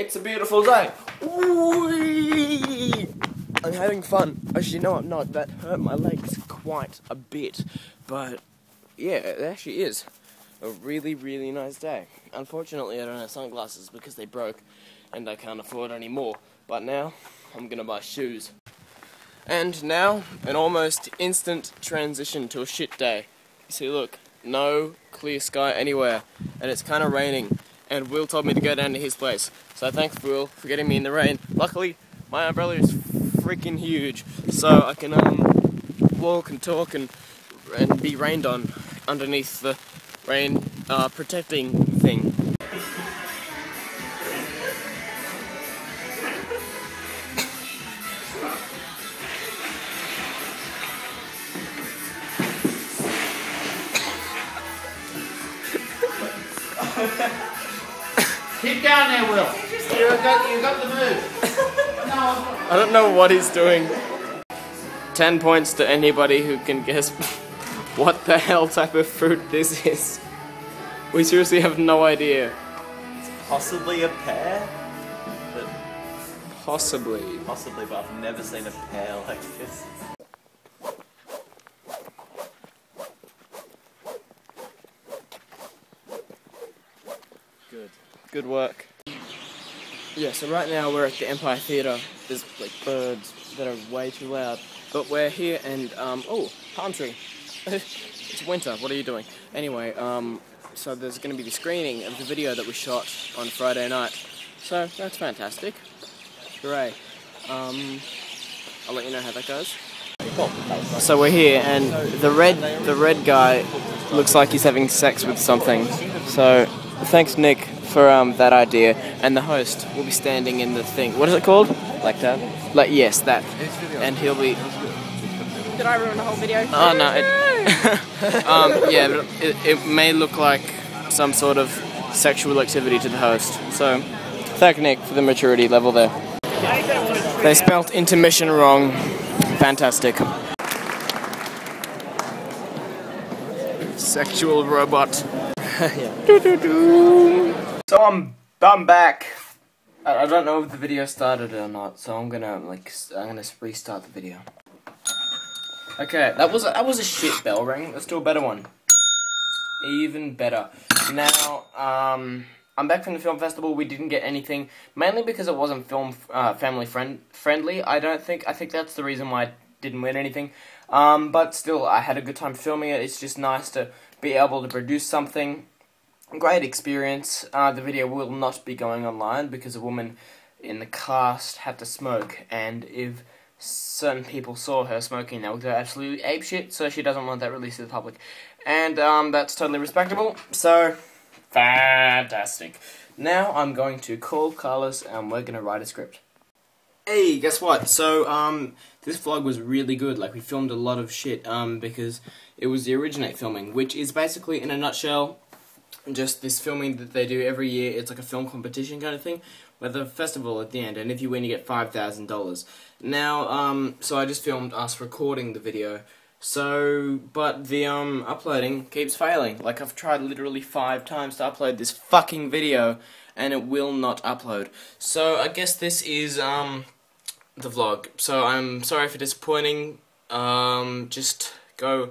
It's a beautiful day. Whee! I'm having fun. Actually, no, I'm not. That hurt my legs quite a bit. But, yeah, it actually is a really, really nice day. Unfortunately, I don't have sunglasses because they broke and I can't afford any more. But now, I'm gonna buy shoes. And now, an almost instant transition to a shit day. You see, look, no clear sky anywhere, and it's kind of raining. And Will told me to go down to his place, so thanks, Will, for getting me in the rain. Luckily, my umbrella is freaking huge, so I can um walk and talk and and be rained on underneath the rain uh, protecting thing. Keep down there, Will. You got, you got the move. No, I don't know what he's doing. 10 points to anybody who can guess what the hell type of fruit this is. We seriously have no idea. It's Possibly a pear? But Possibly. possibly, but I've never seen a pear like this. Good. Good work. Yeah, so right now we're at the Empire Theatre. There's like birds that are way too loud. But we're here and, um, oh, palm tree. it's winter, what are you doing? Anyway, um, so there's going to be the screening of the video that we shot on Friday night. So that's fantastic. Hooray. Um, I'll let you know how that goes. So we're here, and the red the red guy looks like he's having sex with something. So thanks, Nick, for um, that idea. And the host will be standing in the thing. What is it called? Like that? Like yes, that. And he'll be. Did I ruin the whole video? Oh no. It, um, yeah, but it, it may look like some sort of sexual activity to the host. So thank Nick for the maturity level there. They spelt intermission wrong. Fantastic. Sexual robot. So I'm I'm back. I, I don't know if the video started or not, so I'm gonna like I'm gonna restart the video. Okay, that was a, that was a shit bell ring. Let's do a better one. Even better. Now, um, I'm back from the film festival. We didn't get anything, mainly because it wasn't film uh, family friend friendly. I don't think. I think that's the reason why I didn't win anything. Um, but still, I had a good time filming it. It's just nice to be able to produce something. Great experience. Uh, the video will not be going online because a woman in the cast had to smoke, and if certain people saw her smoking, they would go absolutely apeshit, so she doesn't want that released to the public. And um, that's totally respectable, so fantastic. Now I'm going to call Karlis and we're going to write a script. Hey, guess what? So, um, this vlog was really good. Like, we filmed a lot of shit, um, because it was the Origin8 filming, which is basically, in a nutshell, just this filming that they do every year. It's like a film competition kind of thing, with a festival at the end, and if you win, you get five thousand dollars. Now, um, so I just filmed us recording the video. So, but the um uploading keeps failing. Like I've tried literally five times to upload this fucking video, and it will not upload. So I guess this is um the vlog. So I'm sorry for disappointing. Um, just go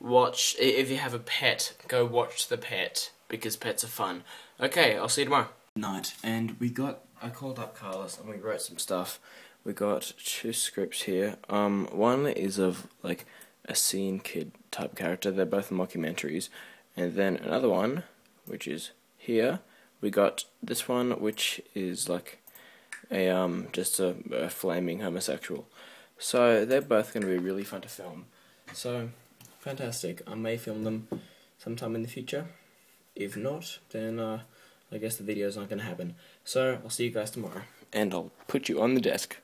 watch if you have a pet. Go watch the pet because pets are fun. Okay, I'll see you tomorrow. Night, and we got. I called up Karlis and we wrote some stuff. We got two scripts here. Um, one is of like a scene kid type character. They're both mockumentaries, and then another one, which is here. We got this one, which is like a um just a, a flaming homosexual. So they're both going to be really fun to film. So fantastic. I may film them sometime in the future. If not, then uh, I guess the video's not going to happen. So I'll see you guys tomorrow, and I'll put you on the desk.